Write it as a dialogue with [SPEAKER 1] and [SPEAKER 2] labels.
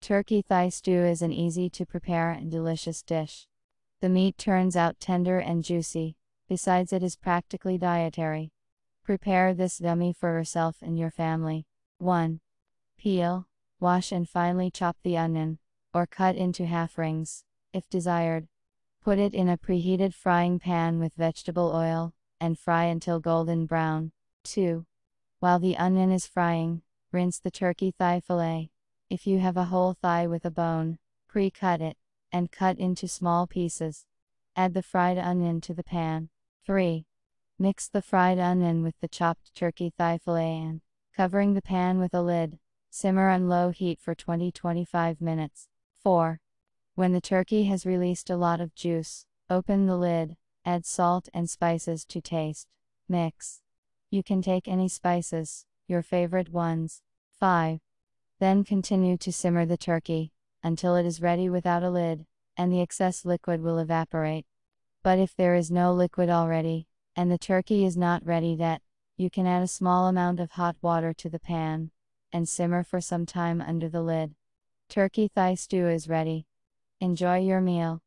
[SPEAKER 1] Turkey thigh stew is an easy to prepare and delicious dish. The meat turns out tender and juicy, besides, it is practically dietary. Prepare this dummy for yourself and your family. 1. Peel, wash, and finely chop the onion, or cut into half rings, if desired. Put it in a preheated frying pan with vegetable oil, and fry until golden brown. 2. While the onion is frying, rinse the turkey thigh fillet. If you have a whole thigh with a bone, pre cut it, and cut into small pieces. Add the fried onion to the pan. 3. Mix the fried onion with the chopped turkey thigh fillet and, covering the pan with a lid, simmer on low heat for 20 25 minutes. 4. When the turkey has released a lot of juice, open the lid, add salt and spices to taste. Mix. You can take any spices, your favorite ones. 5. Then continue to simmer the turkey until it is ready without a lid, and the excess liquid will evaporate. But if there is no liquid already, and the turkey is not ready yet, you can add a small amount of hot water to the pan and simmer for some time under the lid. Turkey thigh stew is ready. Enjoy your meal.